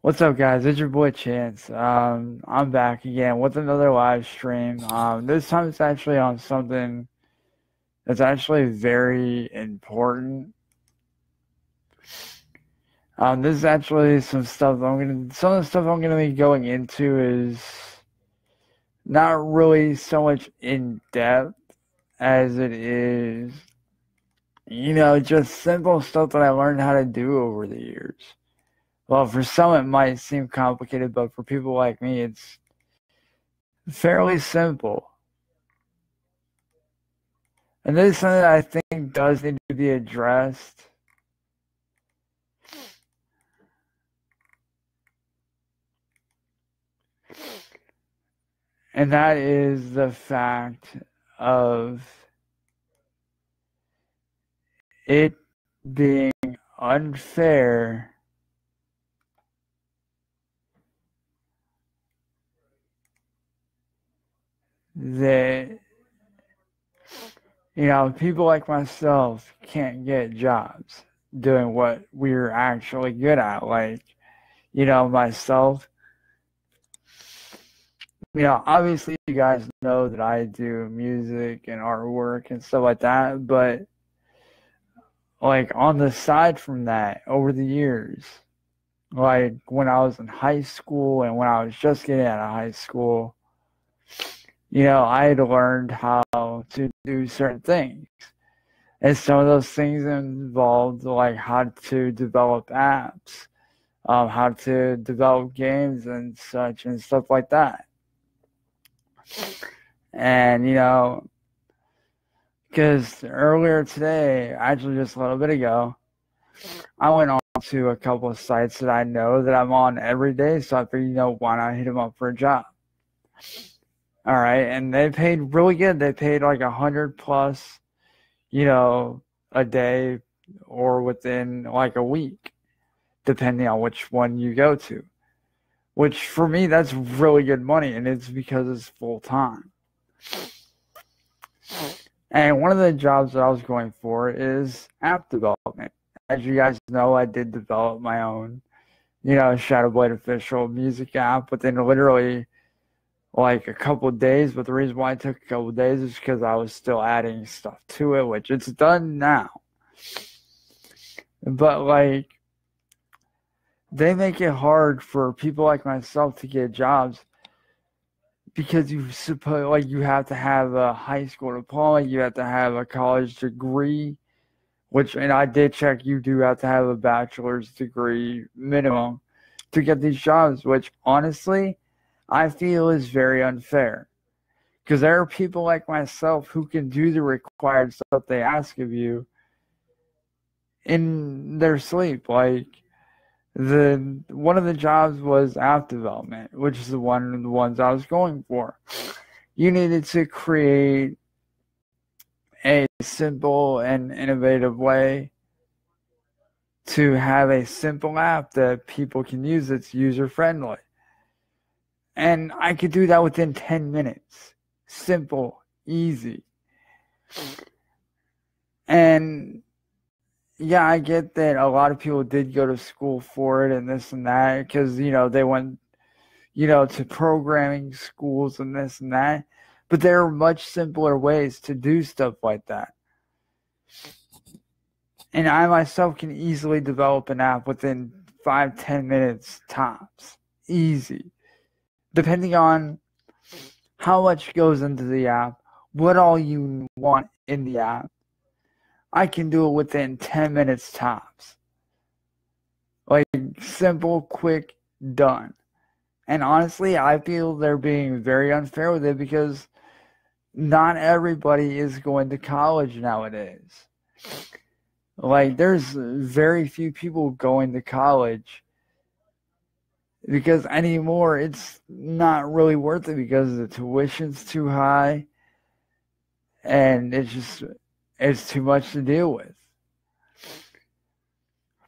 What's up, guys? It's your boy Chance. Um, I'm back again with another live stream. Um, this time it's actually on something that's actually very important. Um, this is actually some stuff I'm gonna. Some of the stuff I'm gonna be going into is not really so much in depth as it is, you know, just simple stuff that I learned how to do over the years. Well, for some it might seem complicated, but for people like me, it's fairly simple. And this is something that I think does need to be addressed. And that is the fact of it being unfair that you know people like myself can't get jobs doing what we're actually good at. Like you know myself you know obviously you guys know that i do music and artwork and stuff like that but like on the side from that over the years like when i was in high school and when i was just getting out of high school you know, I had learned how to do certain things. And some of those things involved like how to develop apps, um, how to develop games and such and stuff like that. And, you know, because earlier today, actually just a little bit ago, I went on to a couple of sites that I know that I'm on every day. So I figured, you know, why not hit them up for a job? All right, and they paid really good. They paid like a hundred plus, you know, a day or within like a week, depending on which one you go to. Which for me, that's really good money, and it's because it's full time. And one of the jobs that I was going for is app development. As you guys know, I did develop my own, you know, Shadowblade official music app within literally like a couple days, but the reason why it took a couple days is because I was still adding stuff to it, which it's done now. But like they make it hard for people like myself to get jobs because you suppose like you have to have a high school diploma, you have to have a college degree, which and I did check you do have to have a bachelor's degree minimum to get these jobs, which honestly I feel is very unfair. Because there are people like myself who can do the required stuff they ask of you in their sleep. Like the one of the jobs was app development, which is the one of the ones I was going for. You needed to create a simple and innovative way to have a simple app that people can use that's user friendly. And I could do that within 10 minutes. Simple, easy. And yeah, I get that a lot of people did go to school for it and this and that because, you know, they went, you know, to programming schools and this and that. But there are much simpler ways to do stuff like that. And I myself can easily develop an app within five, ten minutes tops. Easy depending on how much goes into the app, what all you want in the app, I can do it within 10 minutes tops. Like simple, quick, done. And honestly, I feel they're being very unfair with it because not everybody is going to college nowadays. Like, there's very few people going to college because anymore it's not really worth it because the tuition's too high and it's just it's too much to deal with.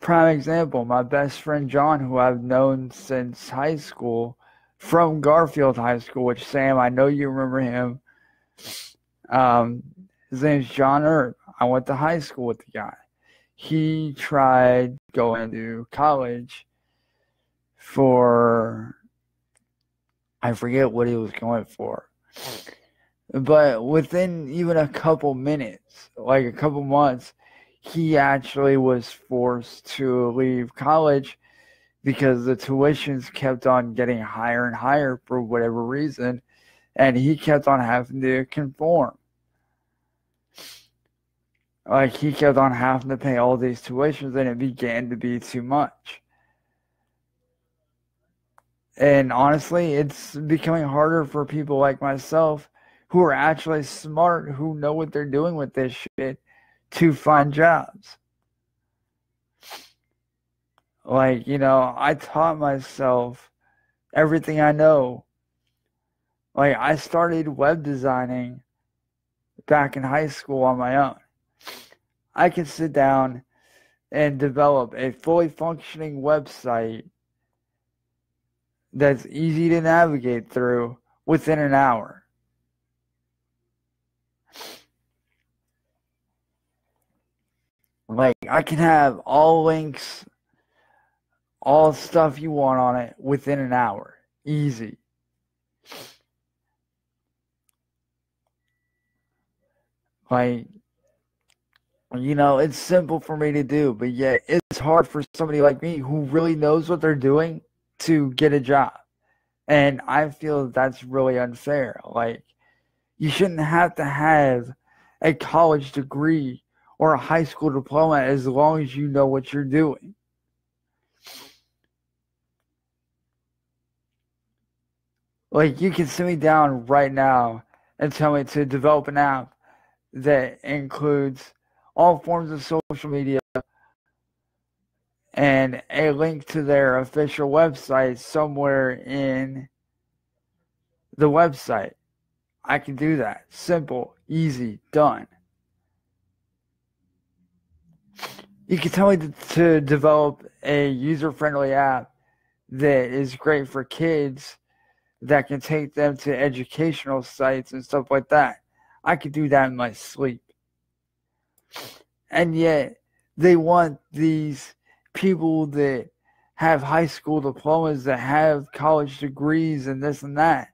Prime example my best friend john who i've known since high school from garfield high school which sam i know you remember him. Um, his name's john Erb. i went to high school with the guy. He tried going to college for I forget what he was going for. But within even a couple minutes, like a couple months, he actually was forced to leave college because the tuitions kept on getting higher and higher for whatever reason, and he kept on having to conform. Like he kept on having to pay all these tuitions, and it began to be too much. And honestly, it's becoming harder for people like myself who are actually smart, who know what they're doing with this shit, to find jobs. Like, you know, I taught myself everything I know. Like, I started web designing back in high school on my own. I can sit down and develop a fully functioning website that's easy to navigate through within an hour. Like, I can have all links, all stuff you want on it within an hour. Easy. Like, you know, it's simple for me to do, but yet it's hard for somebody like me who really knows what they're doing to get a job. And I feel that's really unfair. Like, you shouldn't have to have a college degree or a high school diploma as long as you know what you're doing. Like, you can sit me down right now and tell me to develop an app that includes all forms of social media and a link to their official website somewhere in the website. I can do that. Simple, easy, done. You can tell me to, develop a user friendly app that is great for kids that can take them to educational sites and stuff like that. I could do that in my sleep. And yet, they want these people that have high school diplomas, that have college degrees, and this and that.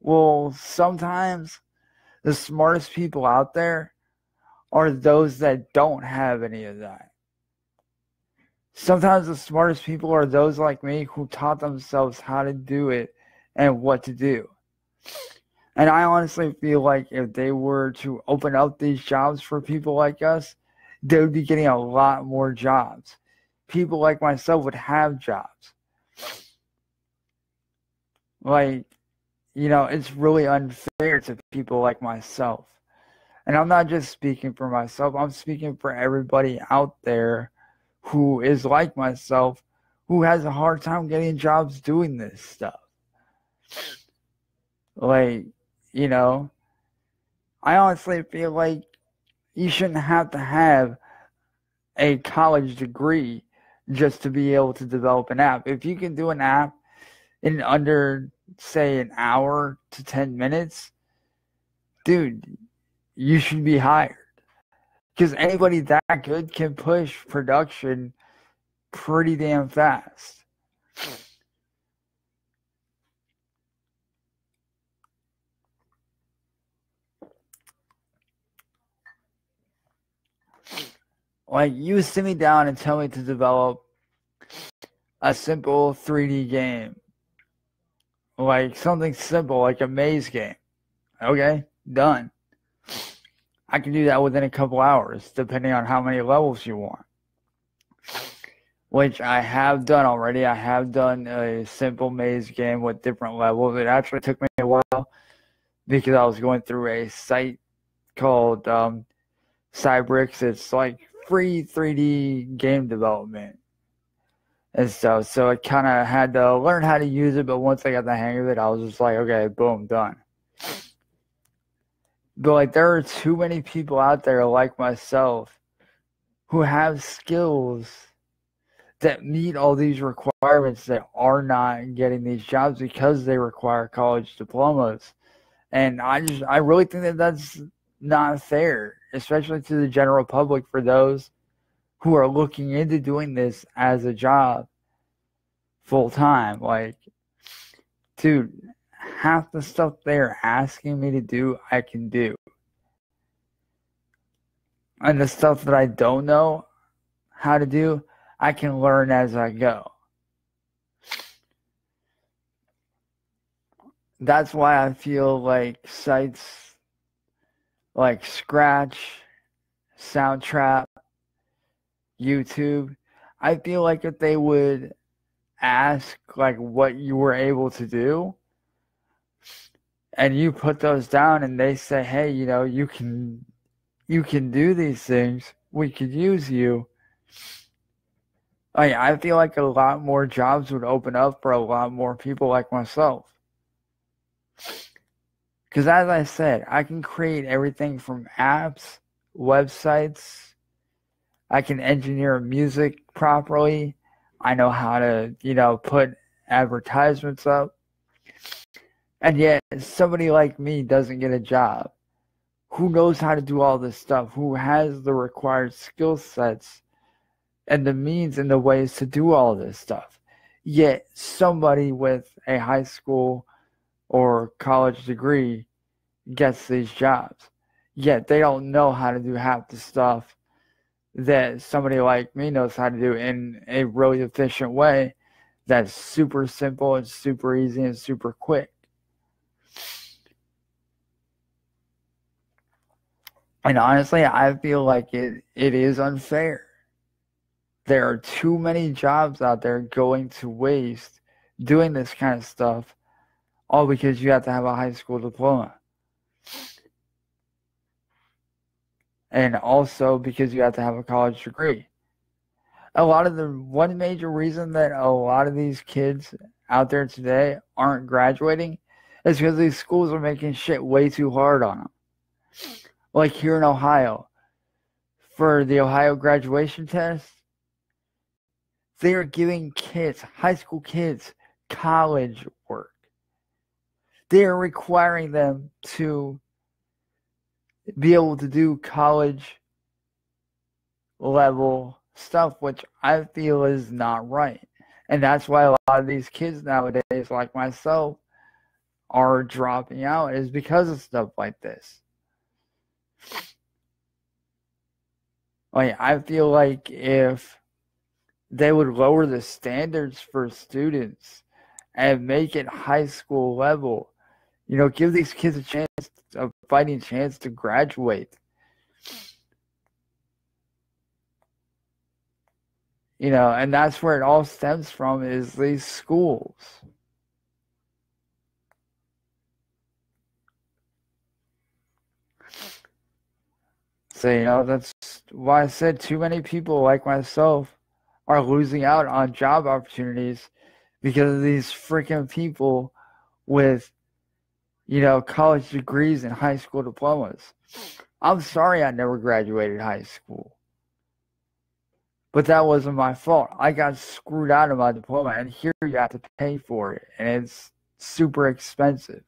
Well, sometimes the smartest people out there are those that don't have any of that. Sometimes the smartest people are those like me who taught themselves how to do it and what to do. And I honestly feel like if they were to open up these jobs for people like us, they would be getting a lot more jobs. People like myself would have jobs. Like, you know, it's really unfair to people like myself. And I'm not just speaking for myself, I'm speaking for everybody out there who is like myself, who has a hard time getting jobs doing this stuff. Like, you know, I honestly feel like you shouldn't have to have a college degree just to be able to develop an app. If you can do an app in under, say, an hour to 10 minutes, dude, you should be hired. Because anybody that good can push production pretty damn fast. Like you sit me down and tell me to develop a simple 3D game. Like something simple, like a maze game. Okay, done. I can do that within a couple hours, depending on how many levels you want. Which I have done already. I have done a simple maze game with different levels. It actually took me a while because I was going through a site called um, Cybrix. It's like free 3D game development and stuff. So I kind of had to learn how to use it, but once I got the hang of it, I was just like, okay, boom, done. But like, there are too many people out there like myself who have skills that meet all these requirements that are not getting these jobs because they require college diplomas. And I just, I really think that that's not fair especially to the general public for those who are looking into doing this as a job full time. Like, dude, half the stuff they're asking me to do, I can do. And the stuff that I don't know how to do, I can learn as I go. That's why I feel like sites like Scratch, Soundtrap, YouTube, I feel like if they would ask like what you were able to do and you put those down and they say, "Hey, you know, you can you can do these things. We could use you." I I feel like a lot more jobs would open up for a lot more people like myself. Because as I said, I can create everything from apps, websites. I can engineer music properly. I know how to, you know, put advertisements up. And yet, somebody like me doesn't get a job. Who knows how to do all this stuff? Who has the required skill sets and the means and the ways to do all this stuff? Yet, somebody with a high school or college degree gets these jobs. Yet, they don't know how to do half the stuff that somebody like me knows how to do in a really efficient way that's super simple and super easy and super quick. And honestly, I feel like it, it is unfair. There are too many jobs out there going to waste doing this kind of stuff, all because you have to have a high school diploma. And also because you have to have a college degree. A lot of the one major reason that a lot of these kids out there today aren't graduating is because these schools are making shit way too hard on them like here in Ohio, for the Ohio graduation test, they are giving kids, high school kids, college work. They are requiring them to be able to do college level stuff, which I feel is not right. And that's why a lot of these kids nowadays, like myself, are dropping out, is because of stuff like this. Like I feel like if they would lower the standards for students and make it high school level, you know, give these kids a chance, a fighting chance to graduate. You know, and that's where it all stems from is these schools. So, you know, that's why I said too many people like myself are losing out on job opportunities because of these freaking people with, you know, college degrees and high school diplomas. I'm sorry I never graduated high school. But that wasn't my fault. I got screwed out of my diploma, and here you have to pay for it, and it's super expensive.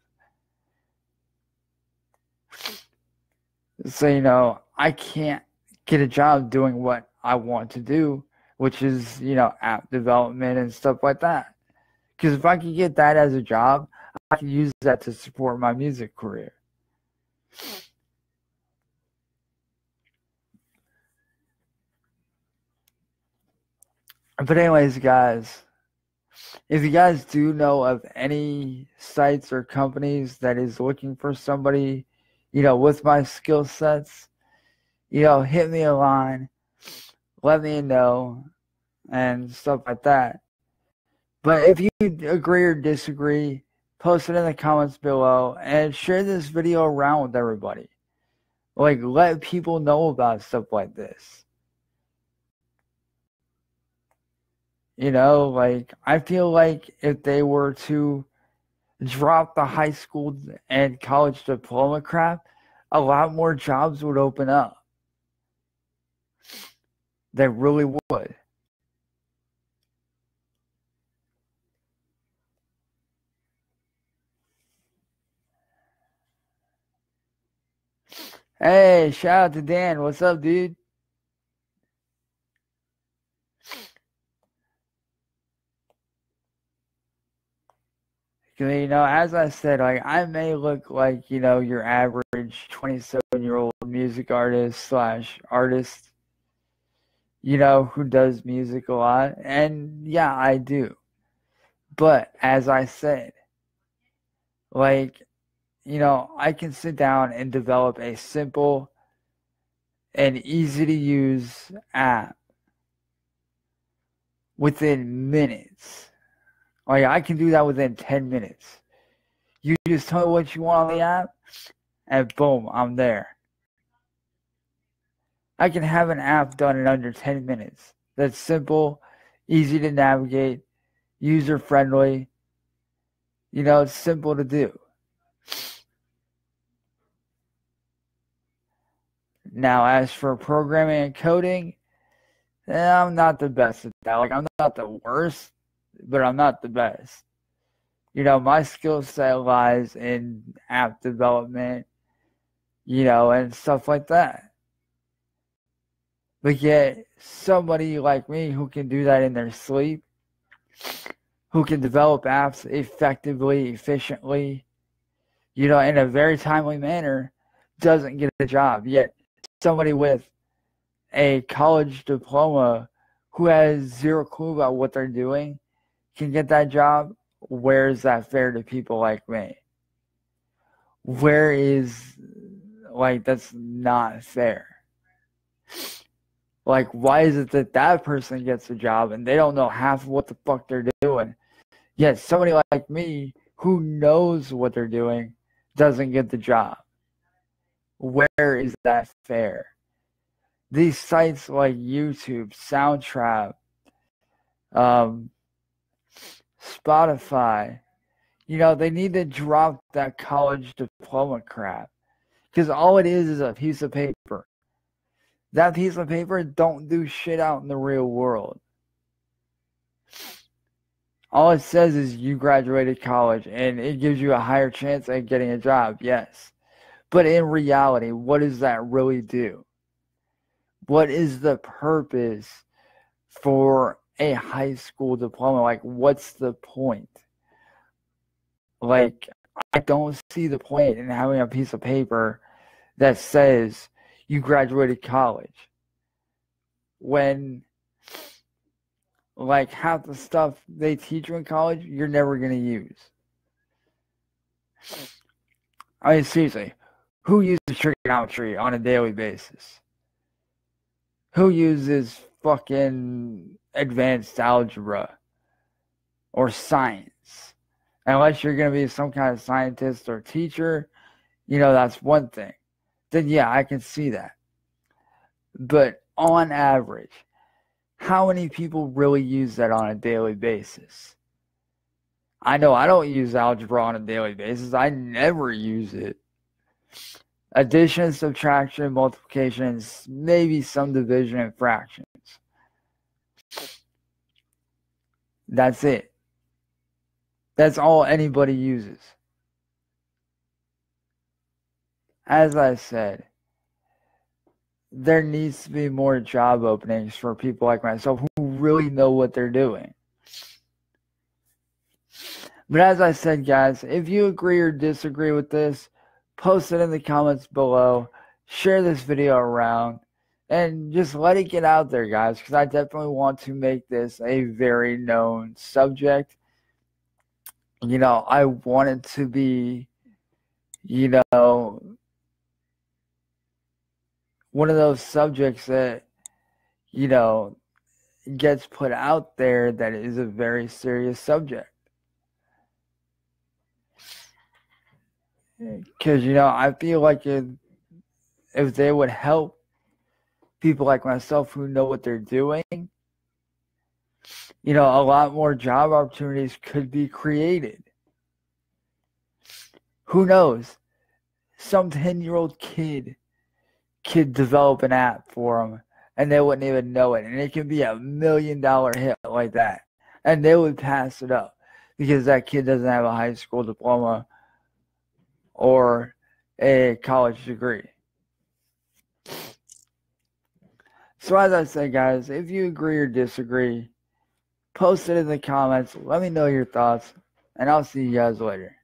So, you know, I can't get a job doing what I want to do, which is, you know, app development and stuff like that. Because if I could get that as a job, I can use that to support my music career. But anyways, guys, if you guys do know of any sites or companies that is looking for somebody, you know, with my skill sets, you know, hit me a line, let me know, and stuff like that. But if you agree or disagree, post it in the comments below and share this video around with everybody. Like, let people know about stuff like this. You know, like, I feel like if they were to drop the high school and college diploma crap, a lot more jobs would open up. They really would. Hey, shout out to Dan. What's up, dude? You know, as I said, like I may look like you know your average twenty-seven-year-old music artist slash artist, you know, who does music a lot, and yeah, I do. But as I said, like, you know, I can sit down and develop a simple and easy to use app within minutes. Like I can do that within 10 minutes. You just tell me what you want on the app, and boom, I'm there. I can have an app done in under 10 minutes. That's simple, easy to navigate, user friendly. You know, it's simple to do. Now, as for programming and coding, eh, I'm not the best at that. Like, I'm not the worst, but I'm not the best. You know, my skill set lies in app development, you know, and stuff like that. But yet, somebody like me who can do that in their sleep, who can develop apps effectively, efficiently, you know, in a very timely manner, doesn't get a job. Yet, somebody with a college diploma who has zero clue about what they're doing can get that job, where is that fair to people like me? Where is, like, that's not fair. Like, why is it that that person gets a job and they don't know half of what the fuck they're doing? Yet somebody like me who knows what they're doing doesn't get the job. Where is that fair? These sites like YouTube, Soundtrap, um, Spotify, you know, they need to drop that college diploma crap. Because all it is is a piece of paper. That piece of paper don't do shit out in the real world. All it says is you graduated college and it gives you a higher chance at getting a job, yes. But in reality, what does that really do? What is the purpose for a high school diploma? Like, what's the point? Like, I don't see the point in having a piece of paper that says you graduated college when like half the stuff they teach you in college you're never going to use i mean seriously who uses trigonometry on a daily basis? Who uses fucking advanced algebra or science? Unless you're going to be some kind of scientist or teacher, you know, that's one thing. Then, yeah, I can see that. But on average, how many people really use that on a daily basis? I know I don't use algebra on a daily basis. I never use it addition, subtraction, multiplications, maybe some division and fractions. That's it. That's all anybody uses. As I said, there needs to be more job openings for people like myself who really know what they're doing. But as I said, guys, if you agree or disagree with this, post it in the comments below, share this video around, and just let it get out there, guys, because I definitely want to make this a very known subject. You know, I want it to be, you know, one of those subjects that, you know, gets put out there that is a very serious subject. Because, you know, I feel like if, if they would help people like myself who know what they're doing, you know, a lot more job opportunities could be created. Who knows? Some 10 year old kid could develop an app for them and they wouldn't even know it. And it can be a million dollar hit like that. And they would pass it up because that kid doesn't have a high school diploma or a college degree. So, as I say, guys, if you agree or disagree, post it in the comments. Let me know your thoughts. and I'll see you guys later.